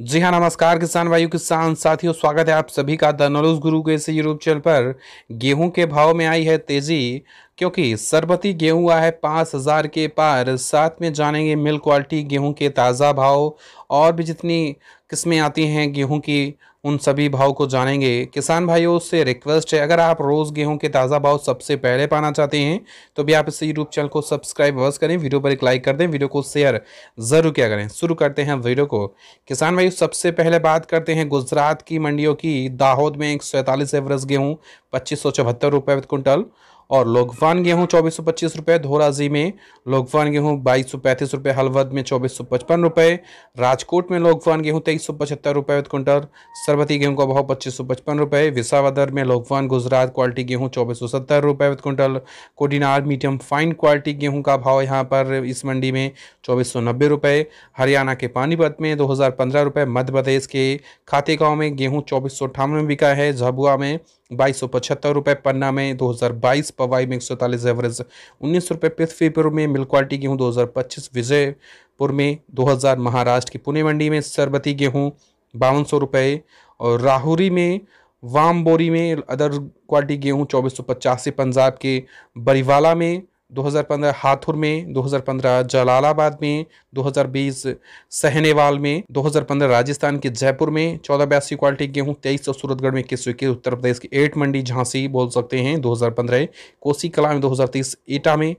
जी हाँ नमस्कार किसान भाइयों, किसान साथियों, स्वागत है आप सभी का द नॉलेज गुरु के इस यूट्यूब चैनल पर। गेहूँ के भाव में आई है तेज़ी क्योंकि सरबती गेहूँ आया है पाँच हज़ार के पार, साथ में जानेंगे मिल क्वालिटी गेहूँ के ताज़ा भाव। और भी जितनी किस्में आती हैं गेहूँ की, उन सभी भाव को जानेंगे। किसान भाइयों से रिक्वेस्ट है, अगर आप रोज़ गेहूँ के ताज़ा भाव सबसे पहले पाना चाहते हैं तो भी आप इस यूट्यूब चैनल को सब्सक्राइब अवश्य करें, वीडियो पर एक लाइक कर दें, वीडियो को शेयर ज़रूर किया करें। शुरू करते हैं वीडियो को। किसान भाइयों, सबसे पहले बात करते हैं गुजरात की मंडियों की। दाहोद में एक एवरेज गेहूँ पच्चीस सौ चौहत्तर रुपये प्रति कुंटल और लोकवान गेहूँ चौबीस सौ पच्चीस रुपये धोराजी में लोकवान गेहूँ बाईस सौ पैंतीस रुपये हलवद में चौबीस सौ पचपन रुपये राजकोट में लोकवान गेहूँ तेईस सौ पचहत्तर रुपये प्रति कुंटल सरबती गेहूँ का भाव पच्चीस सौ पचपन रुपये विसावदर में लोकवान गुजरात क्वालिटी गेहूँ चौबीस सौ सत्तर रुपये प्रति quintal Kodinar medium fine quality गेहूँ का भाव यहाँ पर इस मंडी में चौबीस सौ नब्बे रुपये हरियाणा के पानीपत में दो हज़ार पंद्रह रुपये मध्य प्रदेश के खाते गाँव में गेहूँ चौबीस सौ अठानवे में बिका है, झबुआ में बाईस सौ पचहत्तर रुपये पन्ना में, दो हज़ार बाईस पवाई में एक सौ तालीस एवरेज, उन्नीस रुपये पृथ्वीपुर में मिल्क क्वालिटी गेहूँ, दो हज़ार पच्चीस विजयपुर में, दो हज़ार महाराष्ट्र की पुणे मंडी में सरबती गेहूँ, बावन सौ रुपये और राहुरी में वाम बोरी में अदर क्वालिटी गेहूँ, चौबीस सौ पचासी पंजाब के, बरीवाला में 2015 हाथुर में 2015 जलालाबाद में 2020 सहनेवाल में 2015 राजस्थान के जयपुर में, चौदह बयासी क्वालिटी गेहूँ, तेईस सौ सूरतगढ़ में इक्कीस इक्कीस उत्तर प्रदेश की एट मंडी, झांसी बोल सकते हैं। 2015 कोसी कला में 2030 ईटा में,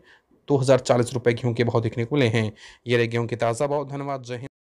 दो हज़ार चालीस रुपये गेहूँ के भाव देखने को मिले हैं। ये रहे गेहूँ के ताज़ा बहुत धन्यवाद। जय हिंद।